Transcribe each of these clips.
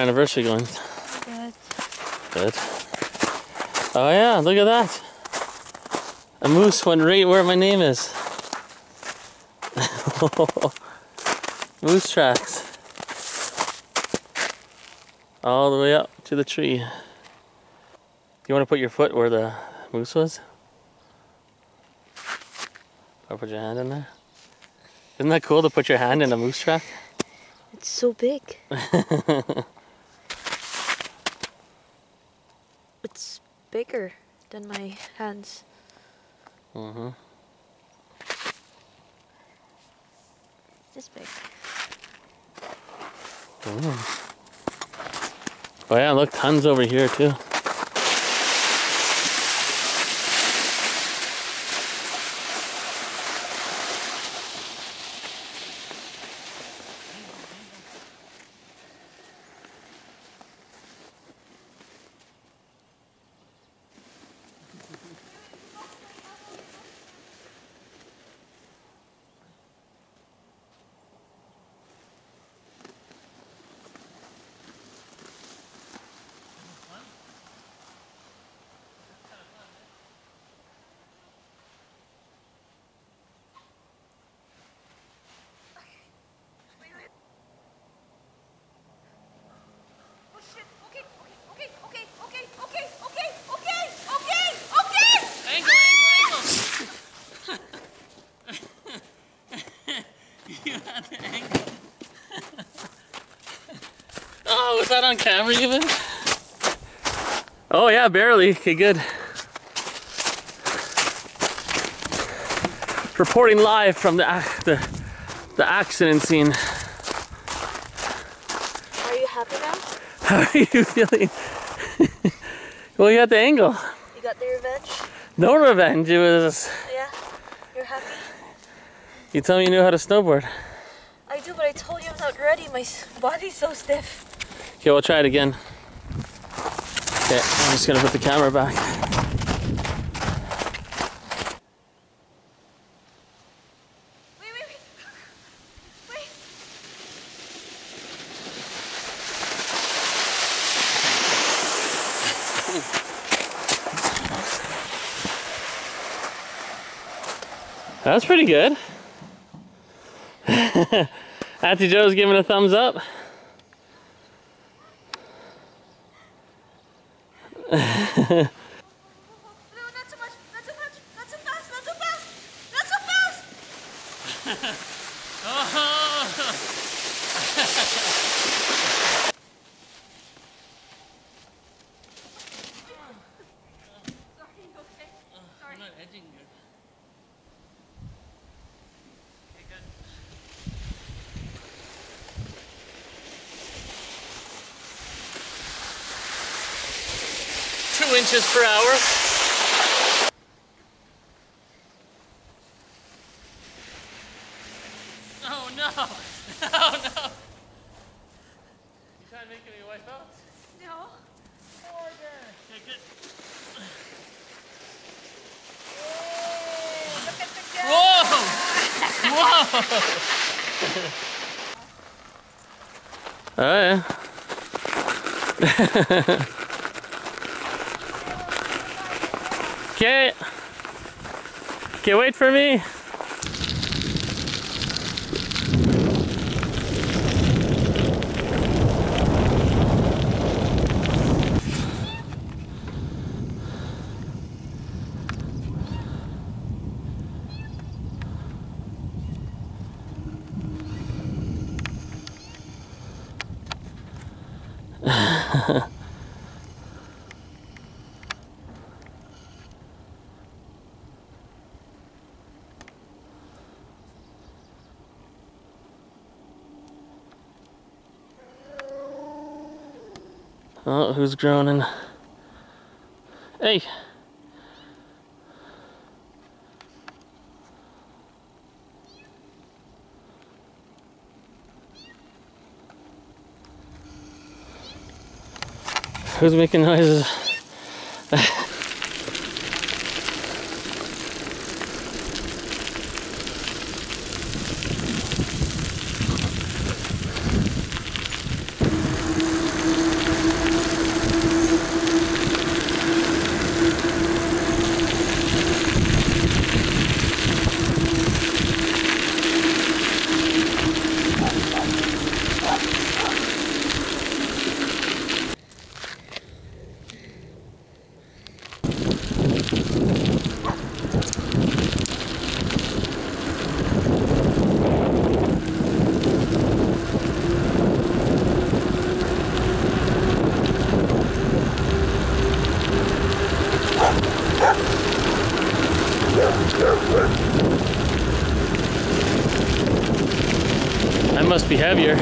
anniversary going? Good. Good. Oh yeah, look at that. A moose went right where my name is. moose tracks. All the way up to the tree. Do you want to put your foot where the moose was? Or put your hand in there? Isn't that cool to put your hand in a moose track? It's so big. it's bigger than my hands. Mm-hmm. This big. Oh yeah, look, tons over here too. You had the angle. oh, was that on camera even? Oh yeah, barely. Okay, good. Reporting live from the the, the accident scene. Are you happy now? How are you feeling? well, you got the angle. You got the revenge? No revenge. It was. Yeah? You're happy? You tell me you knew how to snowboard. I do, but I told you I'm not ready. My body's so stiff. Okay, we'll try it again. Okay, I'm just gonna put the camera back. Wait, wait, wait. Wait. That's pretty good. Auntie Joe's giving a thumbs up. No, not so much. Not so much. Not so fast. Not so fast. Not so fast. Sorry, okay. Sorry. Two inches per hour. Oh no! Oh no! You trying to make me wipe out? No. Okay, good. Look at the cat. Whoa! Whoa! oh yeah. Okay. Okay, wait for me. Oh, who's groaning? Hey. Who's making noises? must be heavier. Okay,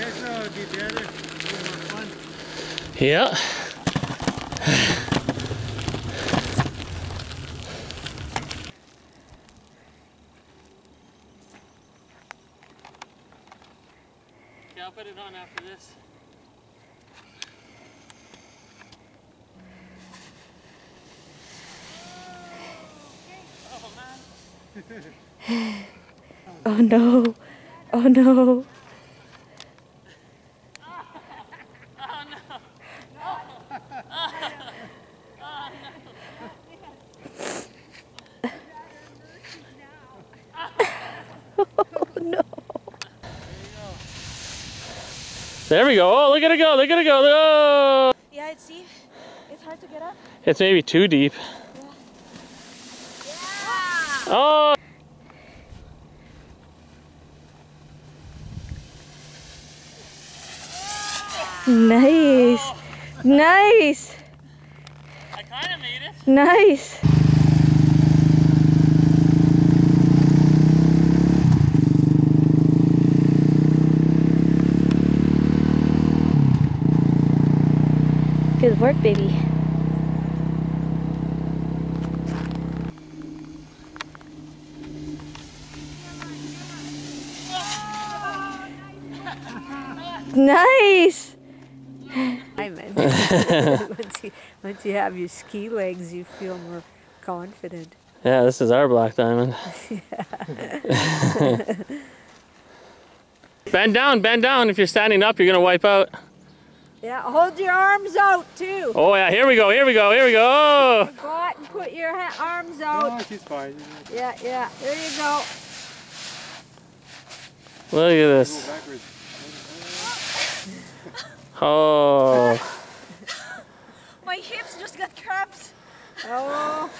that's how it'd be better. Be more fun. Yeah. Yeah, I'll put it on after this. Oh no. Oh no. There we go. Oh, look at it go. Look at it go. Oh. Yeah, it's deep. It's hard to get up. It's maybe too deep. Oh. Nice. Nice. I kind of made it. Nice. Good work, baby. Nice. Diamond. once, you, once you have your ski legs, you feel more confident. Yeah, this is our black diamond. bend down, bend down. If you're standing up, you're gonna wipe out. Yeah, hold your arms out too. Oh yeah, here we go, here we go, here we go. Oh. Go out and put your ha- arms Oh, out. she's fine. Yeah, yeah. There you go. Look at Go this. Backwards. Oh. My hips just got cramps. Oh,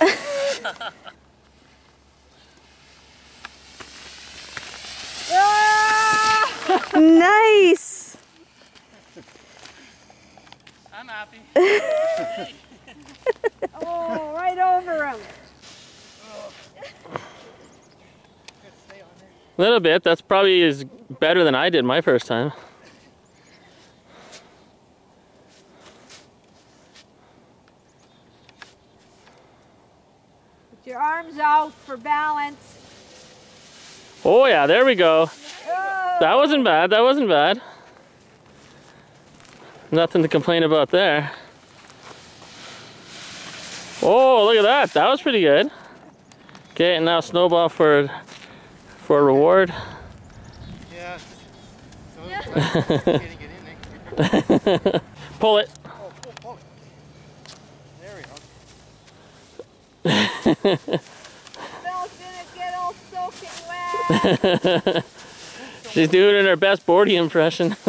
Nice. I'm happy. oh, right over him. A little bit. That's probably is better than I did my first time. Put your arms out for balance. Oh yeah, there we go. Oh, That wasn't bad. That wasn't bad. Nothing to complain about there. Oh, look at that. That was pretty good. Okay, and now snowball for for a reward. Yeah. Pull it. Oh, pull, pull it. There we go. She's doing her best boarding impression.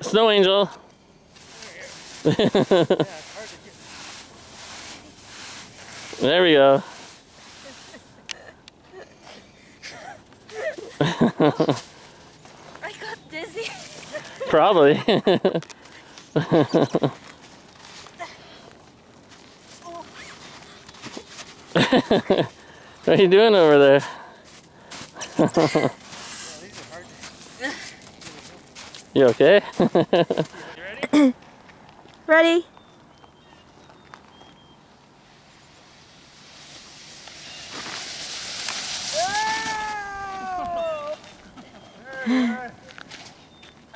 Snow angel. Yeah, it's hard to get. There we go. I got dizzy. Probably. what are you doing over there? Yeah, these are hard to You okay? Ready?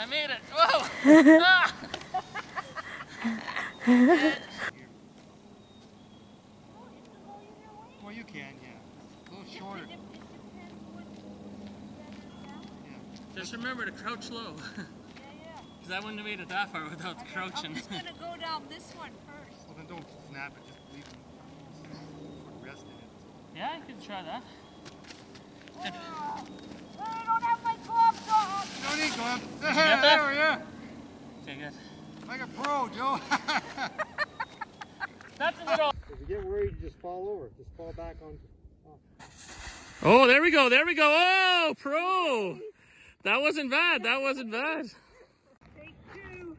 I made it. Whoa! Well, you can, yeah. A little shorter. Just remember to crouch low. Because I wouldn't have made it that far without the crouching. I'm just gonna go down this one first. Well, then don't snap it. Just leave it. Rest in it. yeah, you can try that. I don't have my gloves on. No need gloves. get There, we are. Okay, good. Like a pro, Joe. That's in the if you get worried, you just fall over. Just fall back on. Oh. There we go. There we go. Oh, pro. That wasn't bad. That wasn't bad. Take two.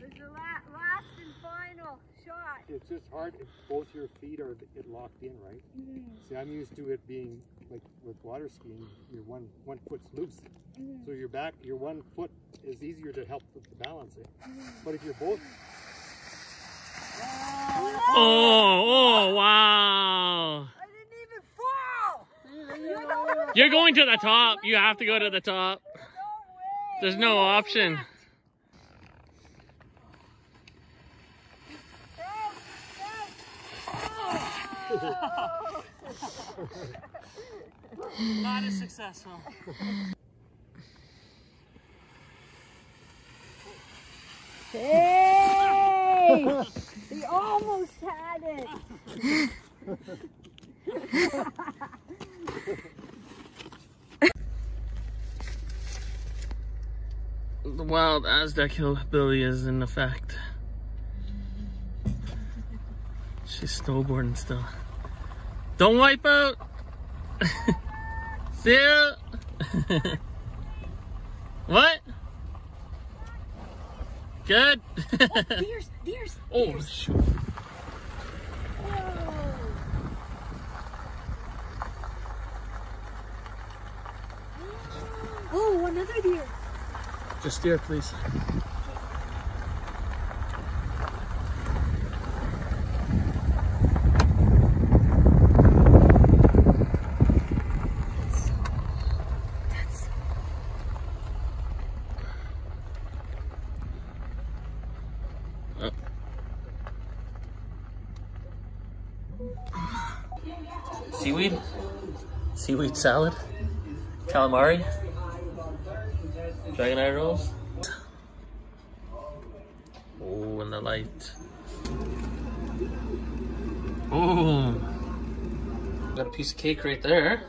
This the last and final shot. It's just hard if both your feet are it locked in, right? Mm-hmm. See, I'm used to it being like with water skiing, your one one foot's loose. Mm-hmm. So your back, your one foot is easier to help with the balancing. But if you're both Oh, oh, wow. I didn't even fall. You're going to the top. You have to go to the top. There's no option. Not as successful. Hey! he almost had it. The wild Aztec hillbilly is in effect. She's snowboarding still. Don't wipe out. Ya. what? Good. Deers, deers. oh, oh shoot. Oh, another deer. Just steer, please. Seaweed? Seaweed salad? Calamari? Dragon eye rolls? Oh, and the light. Oh. Got a piece of cake right there.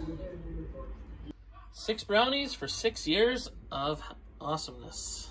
Six brownies for six years of awesomeness.